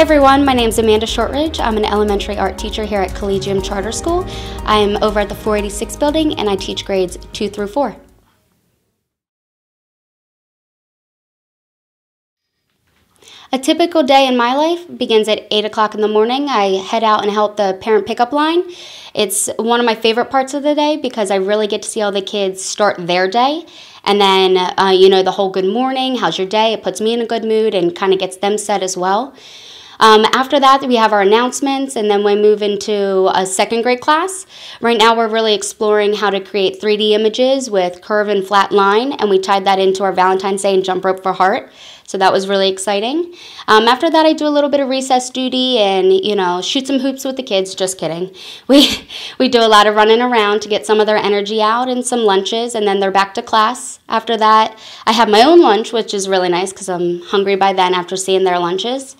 Hi everyone, my name is Amanda Shortridge. I'm an elementary art teacher here at Collegium Charter School. I'm over at the 486 building and I teach grades 2 through 4. A typical day in my life begins at 8 o'clock in the morning. I head out and help the parent pickup line. It's one of my favorite parts of the day because I really get to see all the kids start their day. And then, uh, you know, the whole good morning, how's your day? It puts me in a good mood and kind of gets them set as well. Um, after that, we have our announcements, and then we move into a second grade class. Right now, we're really exploring how to create 3D images with curve and flat line, and we tied that into our Valentine's Day and Jump Rope for Heart. So that was really exciting. Um, after that, I do a little bit of recess duty and you know shoot some hoops with the kids. Just kidding. We we do a lot of running around to get some of their energy out and some lunches, and then they're back to class. After that, I have my own lunch, which is really nice because I'm hungry by then after seeing their lunches.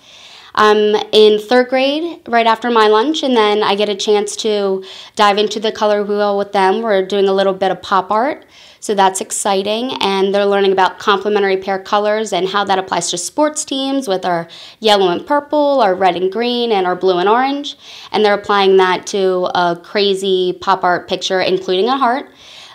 I'm in third grade right after my lunch, and then I get a chance to dive into the color wheel with them. We're doing a little bit of pop art, so that's exciting. And they're learning about complementary pair colors and how that applies to sports teams with our yellow and purple, our red and green, and our blue and orange. And they're applying that to a crazy pop art picture, including a heart.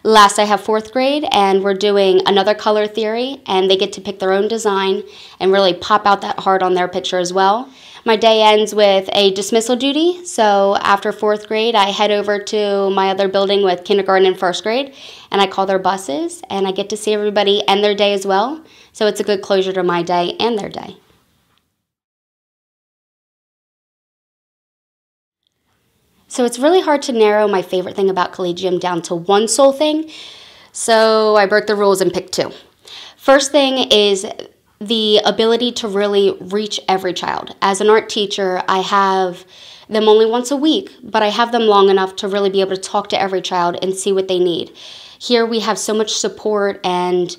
Last, I have fourth grade, and we're doing another color theory, and they get to pick their own design and really pop out that heart on their picture as well. My day ends with a dismissal duty, so after fourth grade, I head over to my other building with kindergarten and first grade, and I call their buses, and I get to see everybody end their day as well. So it's a good closure to my day and their day. So it's really hard to narrow my favorite thing about Collegium down to one sole thing. So I broke the rules and picked two. First thing is the ability to really reach every child. As an art teacher, I have them only once a week, but I have them long enough to really be able to talk to every child and see what they need. Here we have so much support and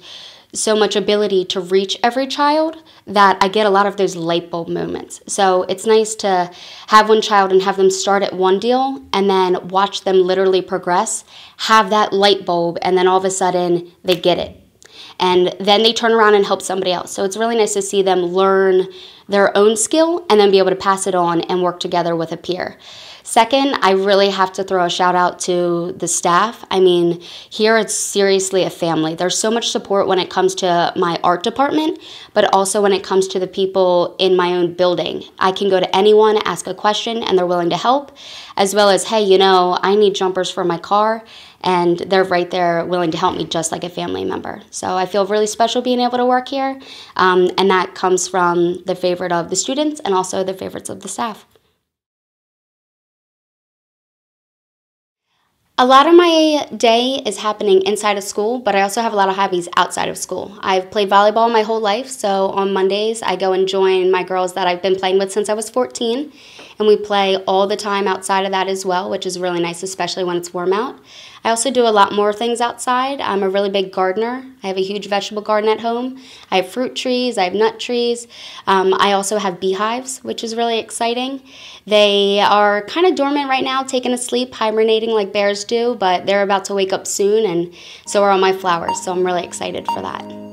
so much ability to reach every child that I get a lot of those light bulb moments. So it's nice to have one child and have them start at one deal and then watch them literally progress, have that light bulb, and then all of a sudden they get it. And then they turn around and help somebody else. So it's really nice to see them learn their own skill and then be able to pass it on and work together with a peer. Second, I really have to throw a shout out to the staff. I mean, here it's seriously a family. There's so much support when it comes to my art department, but also when it comes to the people in my own building. I can go to anyone, ask a question, and they're willing to help, as well as, hey, you know, I need jumpers for my car and they're right there willing to help me just like a family member. So I feel really special being able to work here, um, and that comes from the favorite of the students and also the favorites of the staff. A lot of my day is happening inside of school, but I also have a lot of hobbies outside of school. I've played volleyball my whole life, so on Mondays I go and join my girls that I've been playing with since I was 14, and we play all the time outside of that as well, which is really nice, especially when it's warm out. I also do a lot more things outside. I'm a really big gardener. I have a huge vegetable garden at home. I have fruit trees, I have nut trees. Um, I also have beehives, which is really exciting. They are kind of dormant right now, taking a sleep, hibernating like bears do, but they're about to wake up soon, and so are all my flowers, so I'm really excited for that.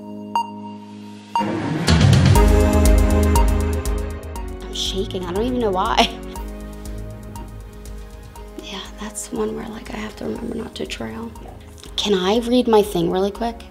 Shaking, I don't even know why. Yeah, that's one where like I have to remember not to trail. Can I read my thing really quick?